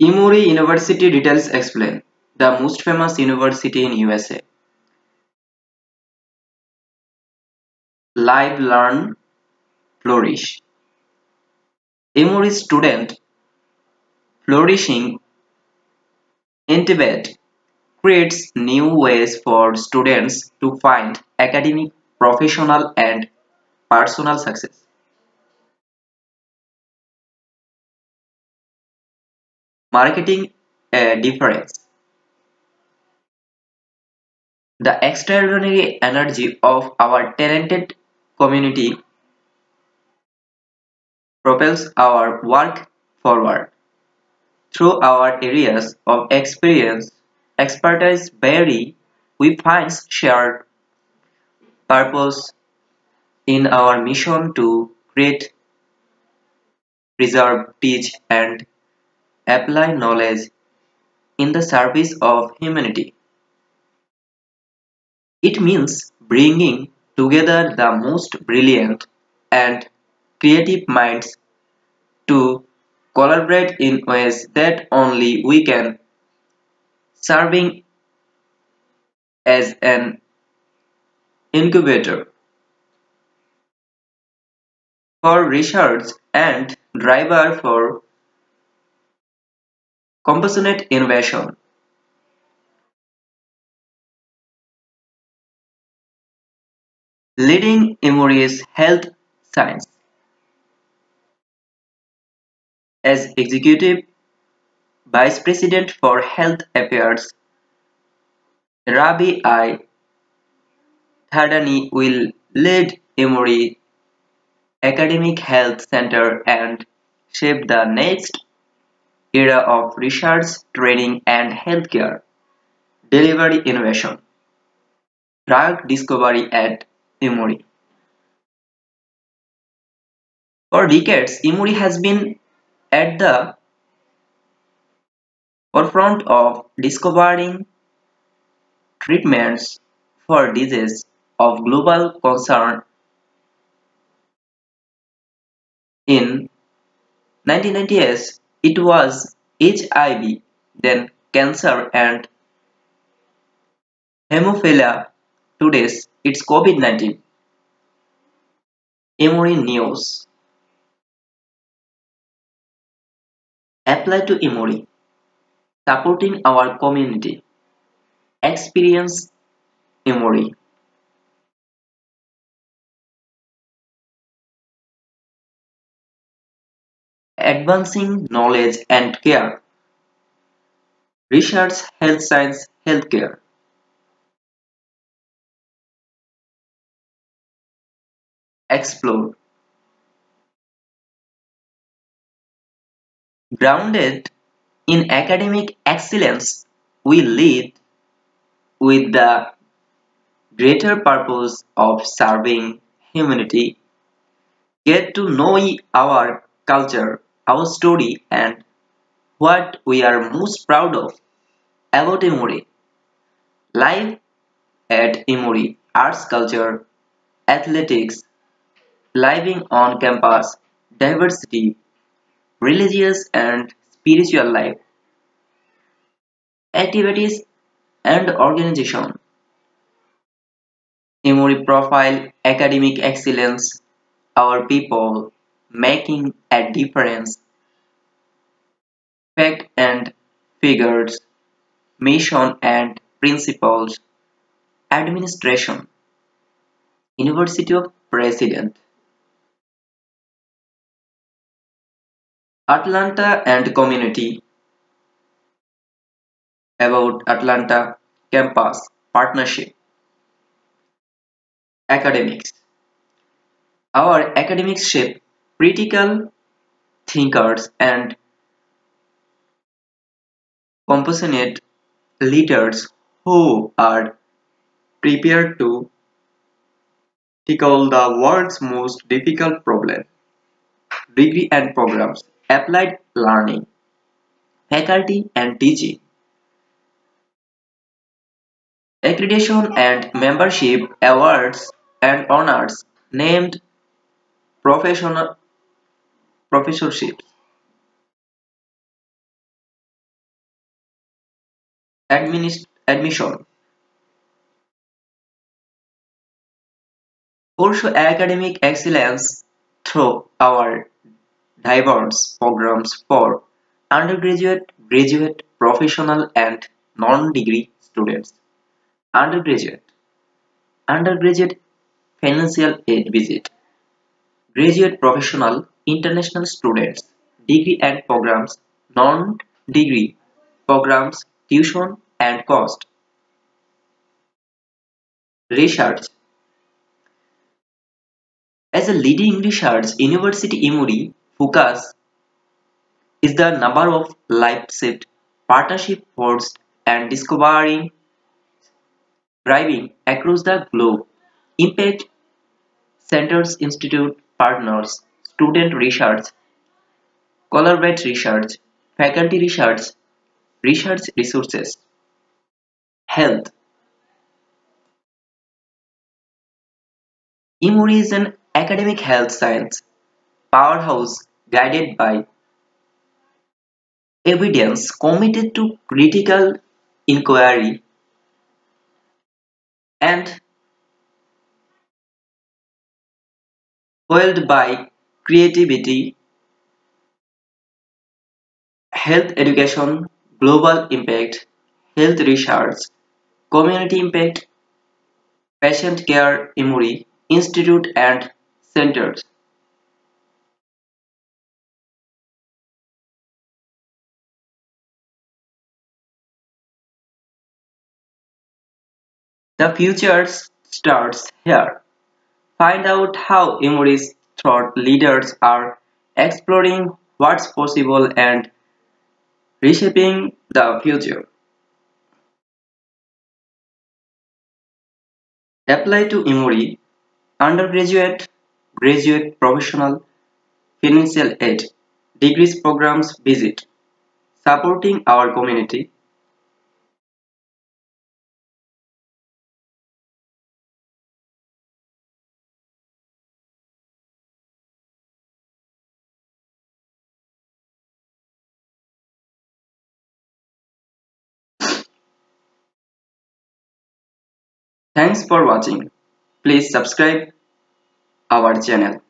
Emory University details explain the most famous university in USA. Live, learn, flourish. Emory student flourishing in Tibet creates new ways for students to find academic, professional, and personal success. Marketing difference. The extraordinary energy of our talented community propels our work forward. Through our areas of experience, expertise vary, we find shared purpose in our mission to create, preserve, teach, and apply knowledge in the service of humanity. It means bringing together the most brilliant and creative minds to collaborate in ways that only we can, serving as an incubator for research and driver for compassionate innovation. Leading Emory's health science as executive vice president for health affairs, Ravi I. Thadhani will lead Emory Academic Health Center and shape the next era of research, training, and healthcare delivery innovation. Drug discovery at Emory. For decades, Emory has been at the forefront of discovering treatments for diseases of global concern. In 1990s, it was HIV, then cancer and hemophilia. Today, it's COVID-19. Emory News Apply to Emory Supporting our community Experience Emory Advancing knowledge and care. Research Health Science Healthcare. Explore. Grounded in academic excellence, we lead with the greater purpose of serving humanity. Get to know our culture, our story, and what we are most proud of about Emory. Life at Emory, arts, culture, athletics, living on campus, diversity, religious and spiritual life, activities and organization, Emory profile, academic excellence, our people, making a difference, fact and figures, mission and principles, administration, University of President, Atlanta and community, about Atlanta campus partnership, academics. Our academics shape critical thinkers and compassionate leaders who are prepared to tackle the world's most difficult problems. Degree and programs, applied learning, faculty and teaching, accreditation and membership awards and honors, named professional professorships. admission. Pursue academic excellence through our diverse programs for undergraduate, graduate, professional and non-degree students. Undergraduate Undergraduate financial aid visit Graduate professional international students degree and programs non-degree programs tuition and cost. Research. As a leading research university Emory focus is the number of life-saved partnership forged and discovering driving across the globe. Impact centers institute partners student research collaborate research faculty research research resources. Health. Emory is an academic health science powerhouse guided by evidence committed to critical inquiry and fueled by creativity, health education, global impact, health research, community impact, patient care Emory Institute and centers. The future starts here. Find out how Emory's thought leaders are exploring what's possible and reshaping the future. Apply to Emory undergraduate, graduate, professional, financial aid, degrees programs visit, supporting our community Thanks for watching. Please subscribe our channel.